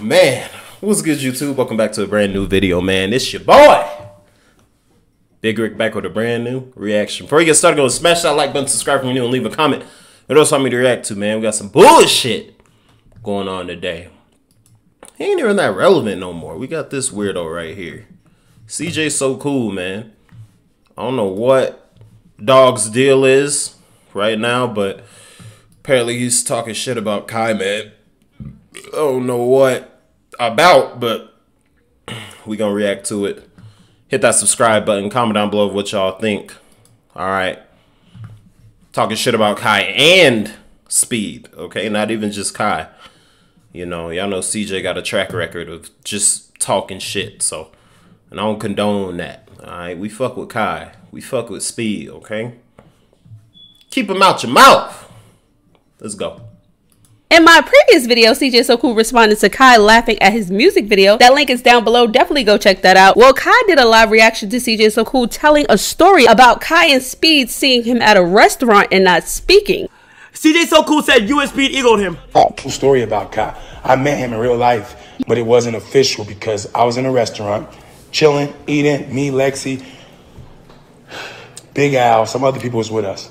Man, what's good, YouTube? Welcome back to a brand new video, man. It's your boy, Big Rick, back with a brand new reaction. Before you get started, go smash that like button, subscribe if you're new, and leave a comment. What else want me to react to, man? We got some bullshit going on today. He ain't even that relevant no more. We got this weirdo right here. CJ so cool, man. I don't know what dog's deal is right now, but apparently he's talking shit about Kai, man. I don't know what about, but we gonna react to it. Hit that subscribe button. Comment down below what y'all think. All right. Talking shit about Kai and Speed. Okay, not even just Kai. You know, y'all know CJ got a track record of just talking shit. So, and I don't condone that. All right, we fuck with Kai. We fuck with Speed. Okay. Keep him out your mouth. Let's go. In my previous video, CJ So Cool responded to Kai laughing at his music video. That link is down below. Definitely go check that out. Well, Kai did a live reaction to CJ So Cool telling a story about Kai and Speed seeing him at a restaurant and not speaking. CJ So Cool said you and Speed egoed him. Cool story about Kai. I met him in real life, but it wasn't official because I was in a restaurant, chilling, eating, me, Lexi, Big Al, some other people was with us.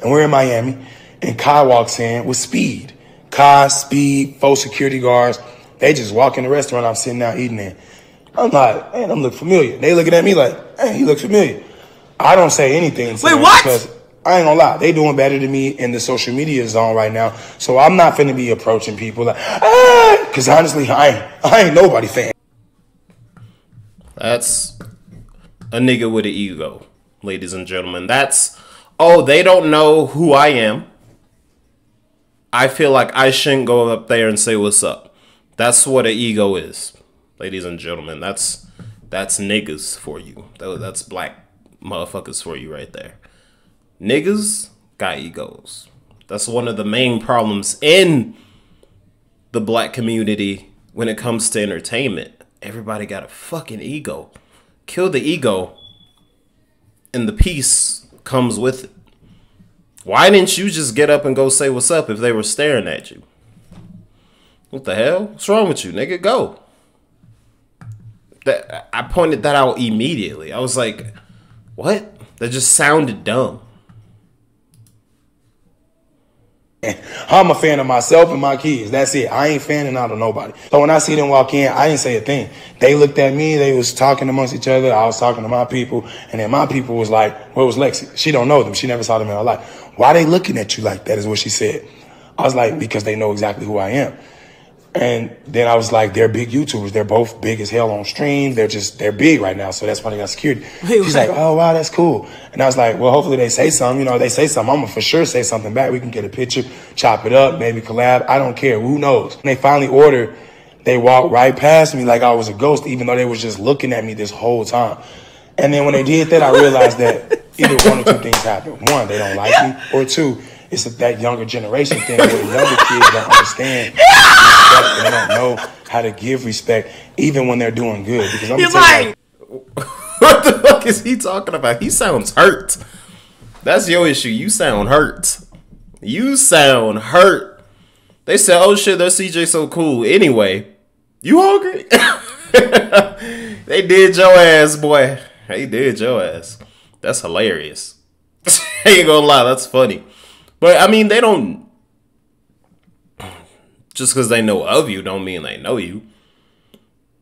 And we're in Miami, and Kai walks in with Speed. Kai, Speed, four security guards. They just walk in the restaurant I'm sitting down eating in. I'm like, man, I'm look familiar. They looking at me like, hey, he look familiar. I don't say anything. To Wait, them what? Because I ain't gonna lie, they doing better than me in the social media zone right now. So I'm not finna be approaching people like, ah, because honestly, I ain't, I ain't nobody fan. That's a nigga with an ego, ladies and gentlemen. That's oh, they don't know who I am. I feel like I shouldn't go up there and say what's up. That's what an ego is, ladies and gentlemen. That's that's niggas for you. That's black motherfuckers for you right there. Niggas got egos. That's one of the main problems in the black community when it comes to entertainment. Everybody got a fucking ego. Kill the ego, and the peace comes with it. Why didn't you just get up and go say what's up if they were staring at you? What the hell? What's wrong with you, nigga? Go. That I pointed that out immediately. I was like, what? That just sounded dumb. I'm a fan of myself and my kids. That's it. I ain't fanning out of nobody. So when I see them walk in, I didn't say a thing. They looked at me. They was talking amongst each other. I was talking to my people, and then my people was like, "Where was Lexi? She don't know them. She never saw them in her life. Why they looking at you like that?" Is what she said. I was like, "Because they know exactly who I am." And then I was like, they're big YouTubers. They're both big as hell on stream. They're just, they're big right now. So that's why they got security. She's like, oh, wow, that's cool. And I was like, well, hopefully they say something. You know, they say something. I'm going to for sure say something back. We can get a picture, chop it up, maybe collab. I don't care. Who knows? When they finally ordered, they walked right past me like I was a ghost, even though they was just looking at me this whole time. And then when they did that, I realized that either one or two things happened. One, they don't like me, or two, it's that younger generation thing where the younger kids don't understand respect they don't know how to give respect even when they're doing good. Because I'm You're right. what the fuck is he talking about? He sounds hurt. That's your issue. You sound hurt. You sound hurt. They said, "Oh shit, that CJ so cool." Anyway, you hungry? they did your ass, boy. They did your ass. That's hilarious. I ain't gonna lie, that's funny. But I mean, they don't. Just because they know of you, don't mean they know you.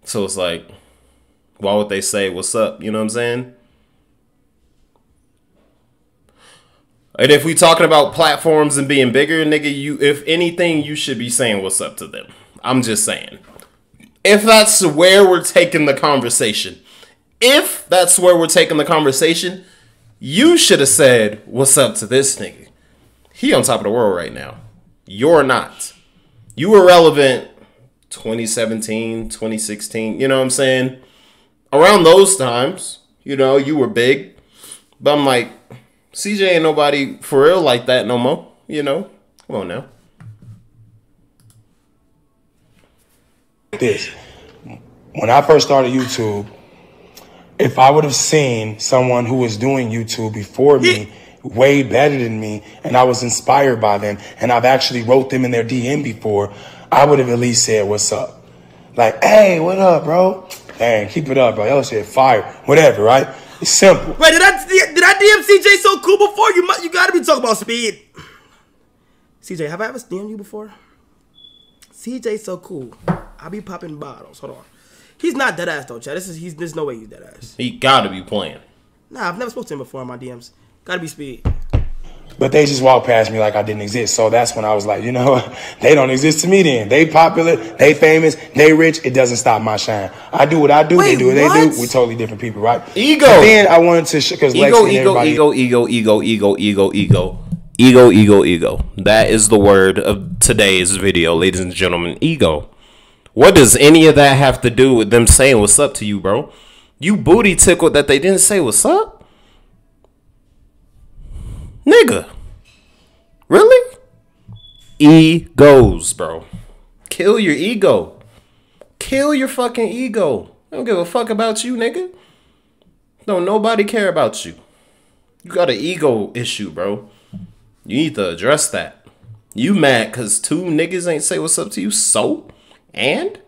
So it's like, why would they say what's up? You know what I'm saying? And if we talking about platforms and being bigger, nigga, you if anything, you should be saying what's up to them. I'm just saying. If that's where we're taking the conversation, if that's where we're taking the conversation, you should have said what's up to this nigga. He on top of the world right now. You're not. You were relevant 2017, 2016, you know what I'm saying? Around those times, you know, you were big. But I'm like, CJ ain't nobody for real like that no more, you know? Come on now. this. When I first started YouTube, if I would have seen someone who was doing YouTube before me, way better than me, and I was inspired by them, and I've actually wrote them in their DM before, I would have at least said, "What's up?" Like, hey, what up, bro? Dang, keep it up, bro. Yo, shit, fire. Whatever, right? It's simple. Wait, did I did I DM CJ so cool before? You you gotta be talking about speed. CJ, have I ever DM'd you before? CJ so cool. I be popping bottles. Hold on. He's not dead ass though, Chad. This is he's there's no way he's dead ass. He gotta be playing. Nah, I've never spoken to him before in my DMs. Gotta be speed. But they just walked past me like I didn't exist. So that's when I was like, you know? They don't exist to me then. They popular, they famous, they rich. It doesn't stop my shine. I do what I do, Wait, they do what, they do. We're totally different people, right? Ego. But then I wanted to, because Ego, ego, ego, ego, ego, ego, ego, ego. Ego, ego, ego. That is the word of today's video, ladies and gentlemen. Ego. What does any of that have to do with them saying what's up to you, bro? You booty tickled that they didn't say what's up? Nigga. Really? Egos, bro. Kill your ego. Kill your fucking ego. I don't give a fuck about you, nigga. Don't nobody care about you. You got an ego issue, bro. You need to address that. You mad cause two niggas ain't say what's up to you, so? And?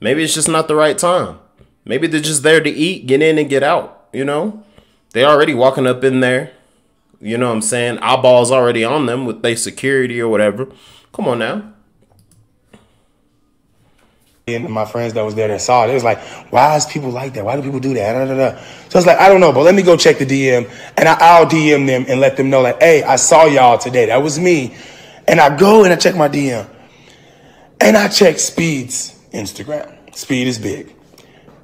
Maybe it's just not the right time. Maybe they're just there to eat, get in and get out, you know? They already walking up in there. You know what I'm saying? Eyeball's already on them with their security or whatever. Come on now. and my friends that was there that saw it, it was like, why is people like that? Why do people do that? Da, da, da. So it's like, I don't know, but let me go check the DM and I, I'll DM them and let them know, like, hey, I saw y'all today. That was me. And I go and I check my DM and I check Speed's Instagram. Speed is big.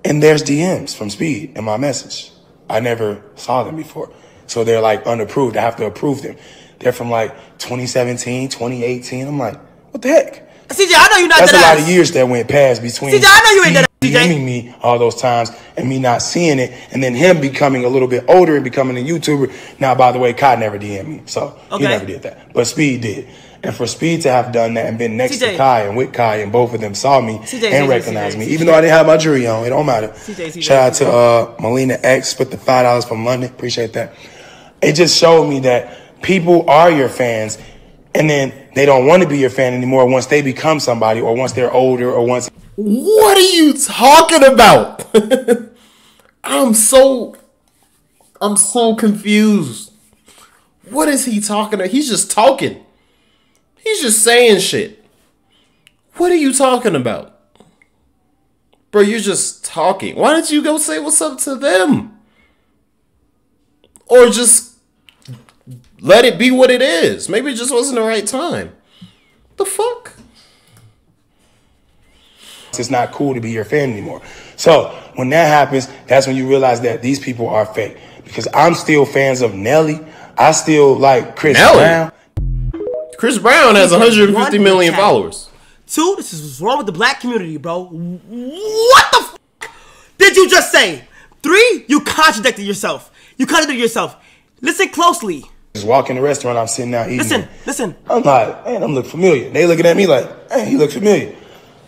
And there's DMs from Speed in my message. I never saw them before. So they're like unapproved. I have to approve them. They're from like 2017, 2018. I'm like, what the heck? CJ, I know you're not That's a lot ass. of years that went past between CJ, I know you ain't that. DMing me all those times and me not seeing it, and then him becoming a little bit older and becoming a YouTuber. Now, by the way, Kai never DM'd me, so Okay. he never did that. But Speed did. And for Speed to have done that and been next CJ. to Kai and with Kai and both of them saw me CJ, and CJ, recognized me, even though I didn't have my jury on, it don't matter. CJ, CJ, Shout out to uh, Melina X, put the five dollars from London, appreciate that. It just showed me that people are your fans, and then they don't want to be your fan anymore once they become somebody, or once they're older, or once What are you talking about? I'm so I'm so confused. What is he talking about? He's just talking. He's just saying shit. What are you talking about? Bro, you're just talking. Why don't you go say what's up to them? Or just let it be what it is. Maybe it just wasn't the right time. The fuck? it's not cool to be your fan anymore. So when that happens, that's when you realize that these people are fake. Because I'm still fans of Nelly. I still like Chris Nelly? Brown. Chris Brown has 150 million followers. Two, this is what's wrong with the black community, bro. What the f- did you just say? Three, you contradicted yourself. You contradicted yourself. Listen closely. Just walk in the restaurant, I'm sitting down eating. Listen, listen. I'm like, man, I'm look familiar. They looking at me like, hey, he look familiar.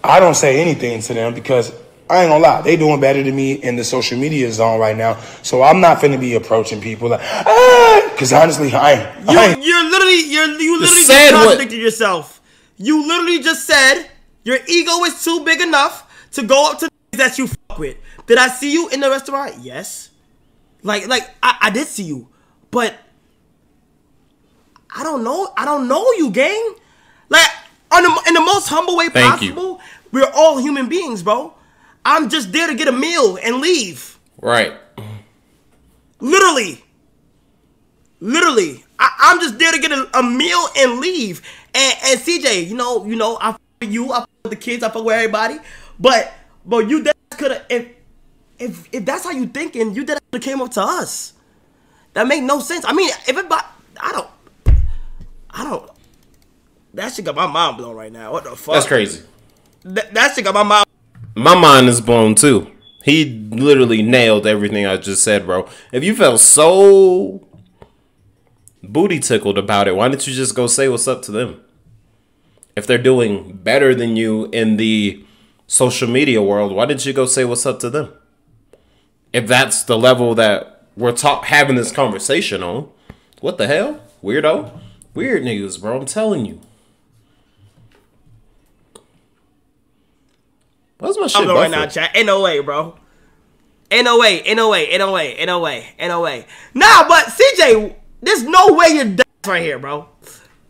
I don't say anything to them because I ain't gonna lie, they doing better than me in the social media zone right now. So I'm not finna be approaching people like, ah, because honestly, I ain't. You, I ain't you're literally, you're, you literally said just what- contradicted yourself. You literally just said your ego is too big enough to go up to that you fuck with. Did I see you in the restaurant? Yes. Like, like I, I did see you, but I don't know. I don't know you, gang. Like, on the, in the most humble way Thank you. possible, we're all human beings, bro. I'm just there to get a meal and leave. Right. Literally. Literally. I, I'm just there to get a, a meal and leave. And, and CJ, you know, you know, I fuck with you, I fuck with the kids, I fuck with everybody. But but you that could have if if if that's how you thinking, you have came up to us. That made no sense. I mean, if it I don't I don't that shit got my mind blown right now. What the fuck? That's crazy. That, that shit got my mind My mind is blown too. He literally nailed everything I just said, bro. If you felt so booty tickled about it, why didn't you just go say what's up to them? If they're doing better than you in the social media world, why didn't you go say what's up to them? If that's the level that we're talk having this conversation on, what the hell, weirdo, weird niggas, bro. I'm telling you. What's my shit I'm going right now, chat. Ain't no way, bro. Ain't no way. Ain't no way. Ain't no way. Ain't no way. Ain't no way. Nah, but CJ, there's no way you're done right here, bro.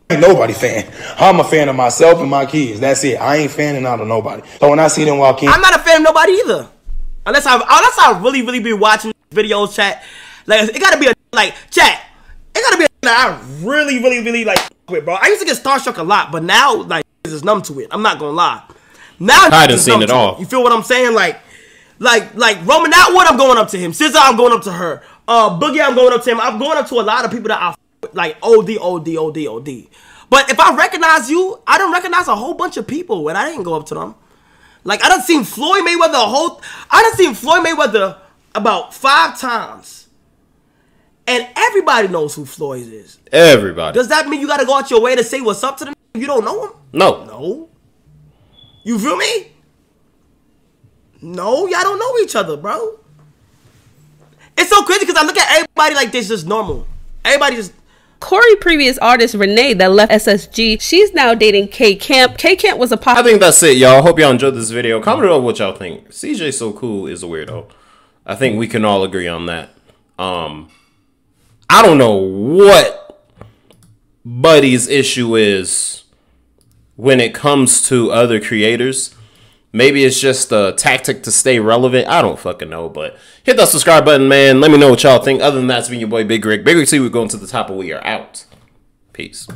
ain't nobody fan. I'm a fan of myself and my kids. That's it. I ain't fanning out of nobody. So when I see them walk in, I'm not a fan of nobody either. Unless I unless I really really be watching videos, chat. Like it gotta be a like chat. It gotta be a that I really really really like with, bro. I used to get starstruck a lot, but now like is numb to it. I'm not gonna lie. Now I done it's seen it all. You feel what I'm saying? Like, like like Roman Atwood, I'm going up to him. SZA, I'm going up to her. Uh, Boogie, I'm going up to him. I'm going up to a lot of people that I like OD OD OD OD. But if I recognize you, I don't recognize a whole bunch of people, and I didn't go up to them. Like I done seen Floyd Mayweather a whole. I done seen Floyd Mayweather about five times, and everybody knows who Floyd is. Everybody. Does that mean you got to go out your way to say what's up to them? You don't know him. no. No. You feel me? No, y'all don't know each other, bro. It's so crazy because I look at everybody like this just normal. Everybody just Corey previous artist Renee that left SSG, she's now dating K Camp. K Camp was a pop. I think that's it, y'all. Hope y'all enjoyed this video. Comment below what y'all think. CJ So Cool is a weirdo. I think we can all agree on that. Um, I don't know what Buddy's issue is when it comes to other creators. Maybe it's just a tactic to stay relevant. I don't fucking know, but hit that subscribe button, man. Let me know what y'all think. Other than that, it's been your boy Big Rick. Big Rick, see we're going to the top and we are out. Peace.